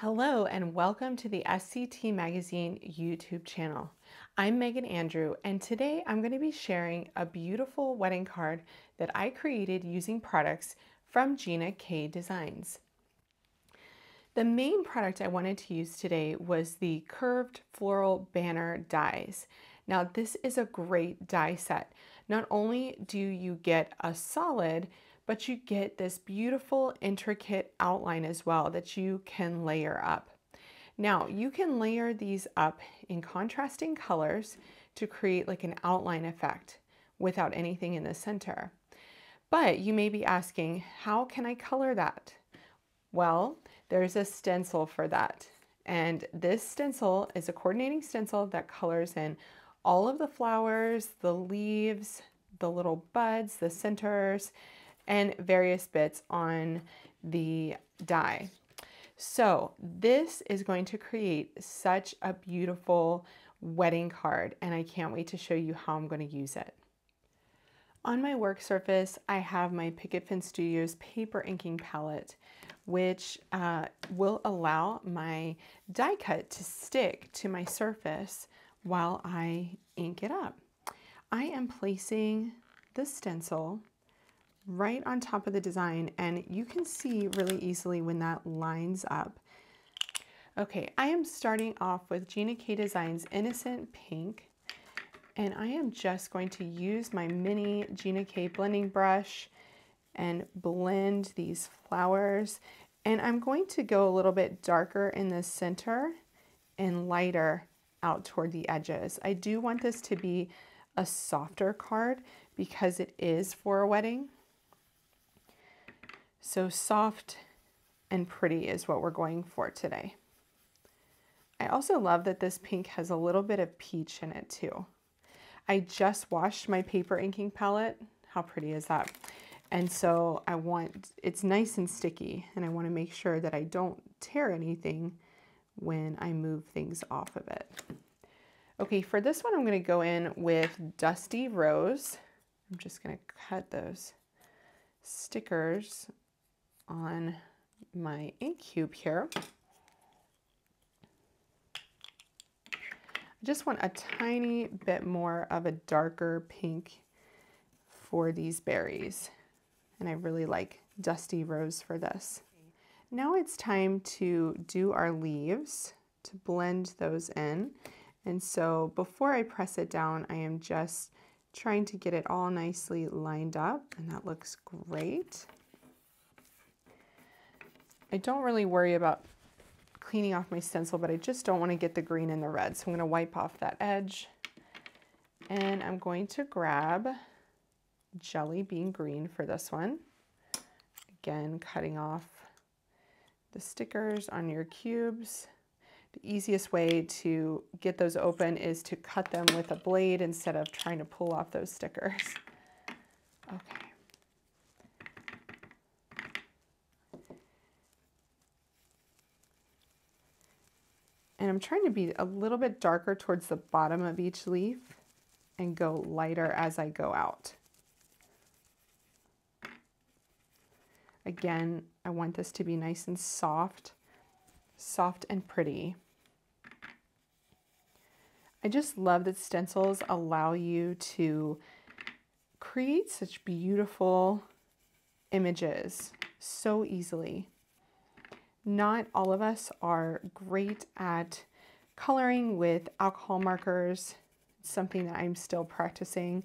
Hello and welcome to the SCT Magazine YouTube channel. I'm Meghann Andrew and today I'm going to be sharing a beautiful wedding card that I created using products from Gina K Designs. The main product I wanted to use today was the curved floral banner dies. Now this is a great die set. Not only do you get a solid, but you get this beautiful intricate outline as well that you can layer up. Now you can layer these up in contrasting colors to create like an outline effect without anything in the center. But you may be asking, how can I color that? Well, there's a stencil for that. And this stencil is a coordinating stencil that colors in all of the flowers, the leaves, the little buds, the centers, and various bits on the die. So this is going to create such a beautiful wedding card and I can't wait to show you how I'm going to use it. On my work surface, I have my Picket Fence Studios paper inking palette, which uh, will allow my die cut to stick to my surface while I ink it up. I am placing the stencil right on top of the design and you can see really easily when that lines up. Okay, I am starting off with Gina K Designs Innocent Pink and I am just going to use my mini Gina K blending brush and blend these flowers and I'm going to go a little bit darker in the center and lighter out toward the edges. I do want this to be a softer card because it is for a wedding. So soft and pretty is what we're going for today. I also love that this pink has a little bit of peach in it too. I just washed my paper inking palette. How pretty is that? And so I want, it's nice and sticky and I want to make sure that I don't tear anything when I move things off of it. Okay, for this one, I'm going to go in with Dusty Rose. I'm just going to cut those stickers on my ink cube here. I just want a tiny bit more of a darker pink for these berries. And I really like Dusty Rose for this. Now it's time to do our leaves, to blend those in. And so before I press it down, I am just trying to get it all nicely lined up and that looks great. I don't really worry about cleaning off my stencil, but I just don't want to get the green and the red. So I'm going to wipe off that edge. And I'm going to grab Jelly Bean Green for this one. Again, cutting off the stickers on your cubes. The easiest way to get those open is to cut them with a blade instead of trying to pull off those stickers. Okay. I'm trying to be a little bit darker towards the bottom of each leaf and go lighter as I go out. Again, I want this to be nice and soft, soft and pretty. I just love that stencils allow you to create such beautiful images so easily not all of us are great at coloring with alcohol markers. Something that I'm still practicing.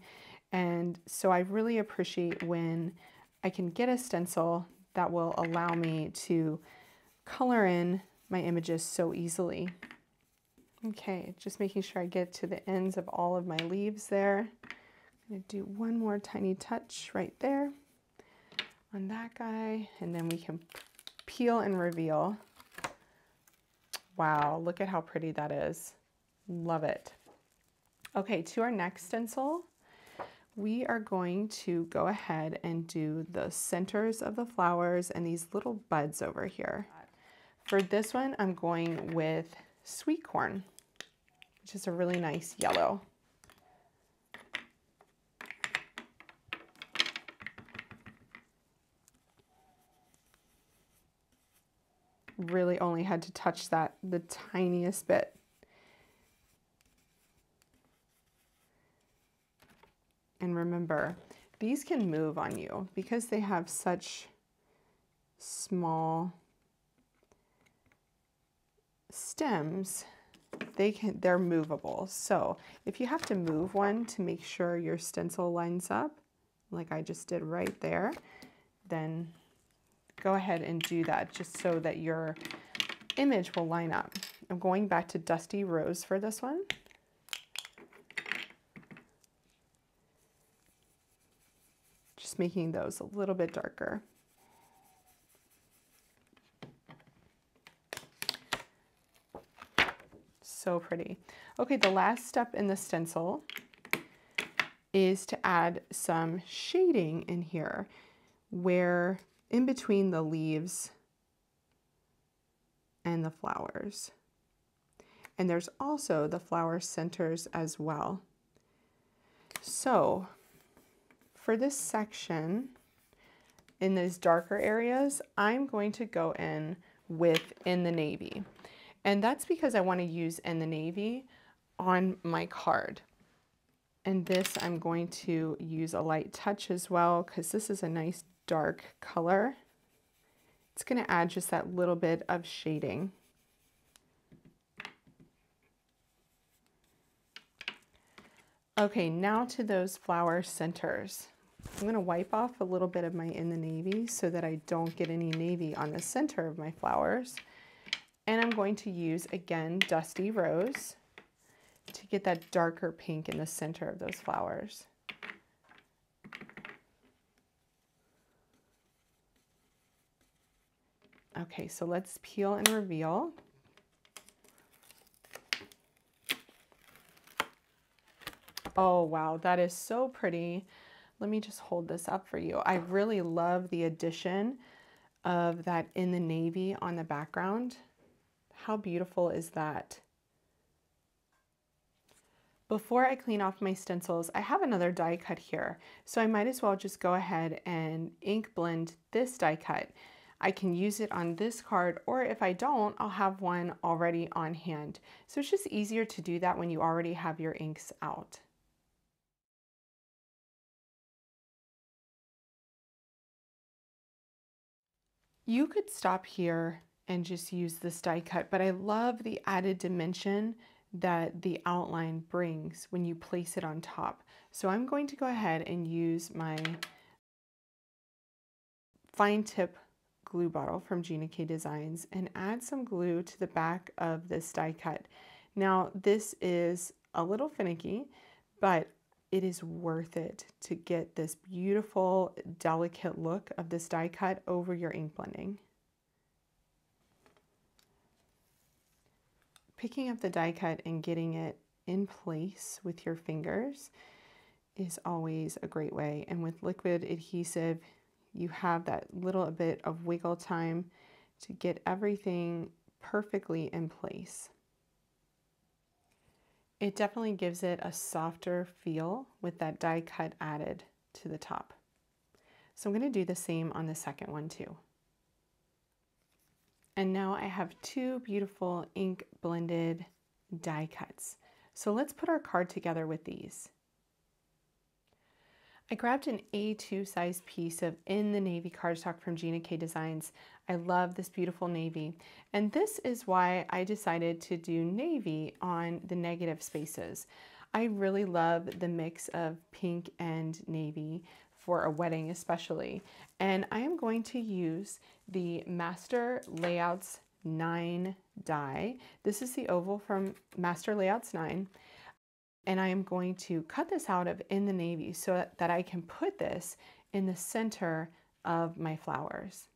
And so I really appreciate when I can get a stencil that will allow me to color in my images so easily. Okay, just making sure I get to the ends of all of my leaves there. I'm gonna do one more tiny touch right there on that guy, and then we can peel and reveal. Wow, look at how pretty that is. Love it. Okay, to our next stencil, we are going to go ahead and do the centers of the flowers and these little buds over here. For this one, I'm going with sweet corn, which is a really nice yellow. Really only had to touch that the tiniest bit. And remember, these can move on you because they have such small stems they can they're movable so if you have to move one to make sure your stencil lines up like I just did right there then go ahead and do that just so that your image will line up. I'm going back to Dusty Rose for this one. Just making those a little bit darker. So pretty. Okay, the last step in the stencil is to add some shading in here where in between the leaves and the flowers. And there's also the flower centers as well. So for this section, in these darker areas, I'm going to go in with in the navy. And that's because I want to use in the navy on my card. And this I'm going to use a light touch as well because this is a nice dark color. It's going to add just that little bit of shading. Okay, now to those flower centers. I'm going to wipe off a little bit of my in the navy so that I don't get any navy on the center of my flowers. And I'm going to use, again, Dusty Rose to get that darker pink in the center of those flowers. Okay, so let's peel and reveal. Oh, wow, that is so pretty. Let me just hold this up for you. I really love the addition of that in the navy on the background. How beautiful is that? Before I clean off my stencils, I have another die cut here, so I might as well just go ahead and ink blend this die cut. I can use it on this card, or if I don't, I'll have one already on hand. So it's just easier to do that when you already have your inks out. You could stop here and just use this die cut. But I love the added dimension that the outline brings when you place it on top. So I'm going to go ahead and use my fine tip glue bottle from Gina K Designs and add some glue to the back of this die cut. Now this is a little finicky, but it is worth it to get this beautiful, delicate look of this die cut over your ink blending. picking up the die cut and getting it in place with your fingers is always a great way. And with liquid adhesive, you have that little bit of wiggle time to get everything perfectly in place. It definitely gives it a softer feel with that die cut added to the top. So I'm going to do the same on the second one too. And now I have two beautiful ink blended die cuts. So let's put our card together with these. I grabbed an A2 size piece of In the Navy cardstock from Gina K Designs. I love this beautiful navy. And this is why I decided to do navy on the negative spaces. I really love the mix of pink and navy for a wedding especially. And I am going to use the Master Layouts 9 die. This is the oval from Master Layouts 9. And I am going to cut this out of in the navy so that I can put this in the center of my flowers.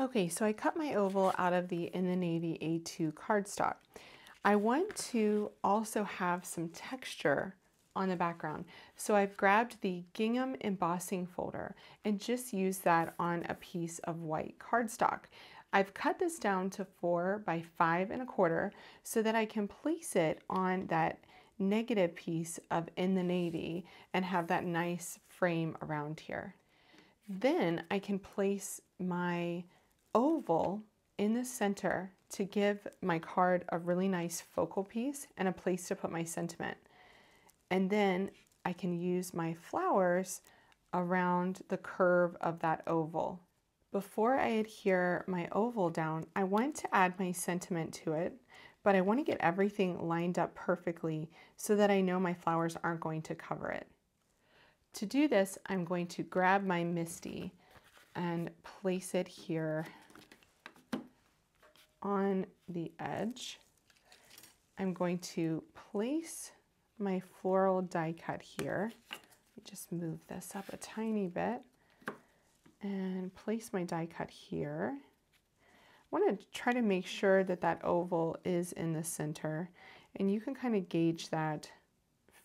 Okay, so I cut my oval out of the in the navy A2 cardstock. I want to also have some texture on the background. So I've grabbed the gingham embossing folder and just used that on a piece of white cardstock. I've cut this down to four by five and a quarter so that I can place it on that negative piece of in the navy and have that nice frame around here. Then I can place my oval in the center to give my card a really nice focal piece and a place to put my sentiment. And then I can use my flowers around the curve of that oval. Before I adhere my oval down, I want to add my sentiment to it, but I want to get everything lined up perfectly so that I know my flowers aren't going to cover it. To do this, I'm going to grab my MISTI and place it here on the edge. I'm going to place my floral die cut here. Just move this up a tiny bit and place my die cut here. Want to try to make sure that that oval is in the center and you can kind of gauge that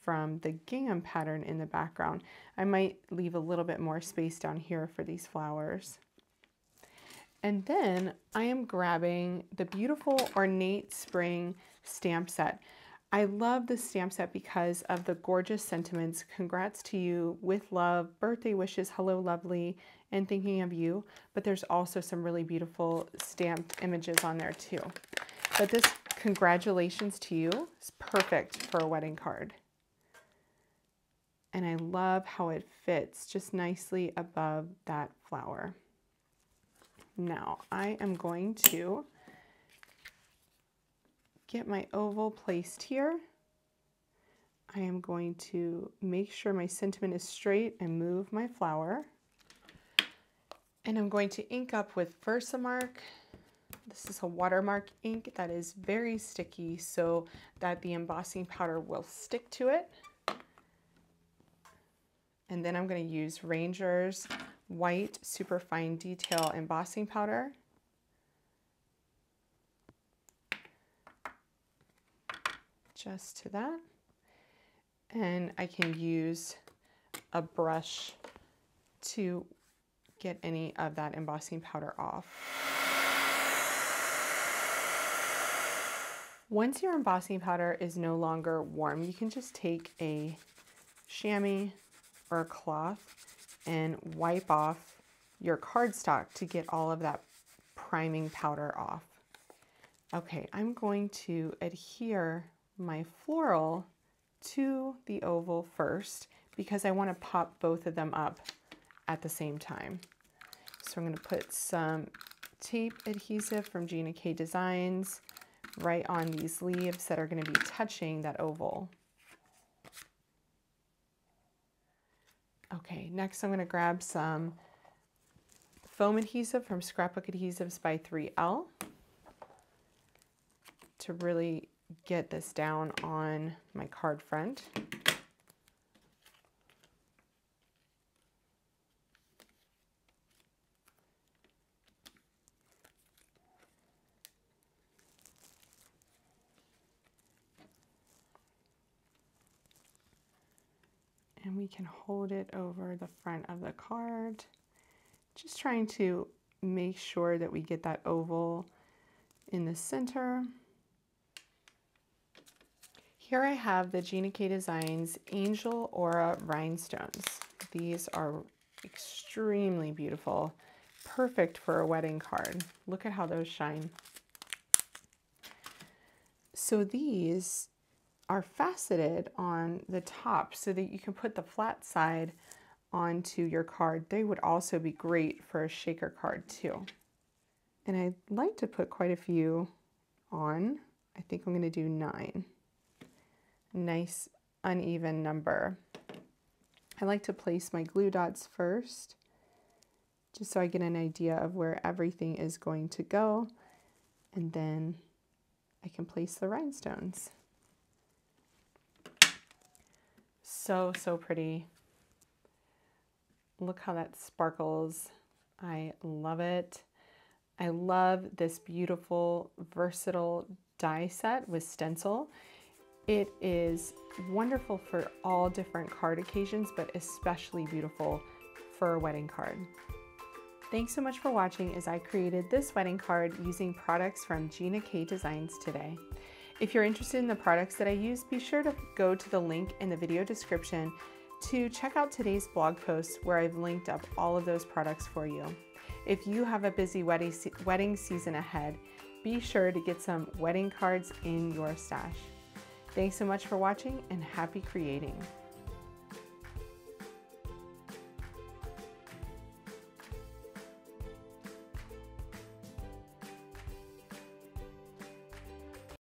from the gingham pattern in the background. I might leave a little bit more space down here for these flowers. And then I am grabbing the beautiful Ornate Spring stamp set. I love this stamp set because of the gorgeous sentiments. Congrats to you, with love, birthday wishes, hello lovely, and thinking of you. But there's also some really beautiful stamped images on there too. But this congratulations to you is perfect for a wedding card and I love how it fits just nicely above that flower. Now I am going to get my oval placed here. I am going to make sure my sentiment is straight and move my flower. And I'm going to ink up with Versamark. This is a watermark ink that is very sticky so that the embossing powder will stick to it. And then I'm going to use Ranger's White Superfine Detail Embossing Powder. Just to that. And I can use a brush to get any of that embossing powder off. Once your embossing powder is no longer warm, you can just take a chamois or a cloth and wipe off your cardstock to get all of that priming powder off. Okay, I'm going to adhere my floral to the oval first because I want to pop both of them up at the same time. So I'm going to put some tape adhesive from Gina K Designs right on these leaves that are going to be touching that oval. Okay, next I'm going to grab some foam adhesive from Scrapbook Adhesives by 3L to really get this down on my card front. We can hold it over the front of the card. Just trying to make sure that we get that oval in the center. Here I have the Gina K Designs Angel Aura Rhinestones. These are extremely beautiful, perfect for a wedding card. Look at how those shine. So these are faceted on the top so that you can put the flat side onto your card. They would also be great for a shaker card too. And I'd like to put quite a few on. I think I'm going to do nine. Nice uneven number. I like to place my glue dots first just so I get an idea of where everything is going to go. And then I can place the rhinestones. So, so pretty. Look how that sparkles. I love it. I love this beautiful, versatile die set with stencil. It is wonderful for all different card occasions, but especially beautiful for a wedding card. Thanks so much for watching as I created this wedding card using products from Gina K Designs today. If you're interested in the products that I use, be sure to go to the link in the video description to check out today's blog post where I've linked up all of those products for you. If you have a busy wedding, season ahead, be sure to get some wedding cards in your stash. Thanks so much for watching and happy creating.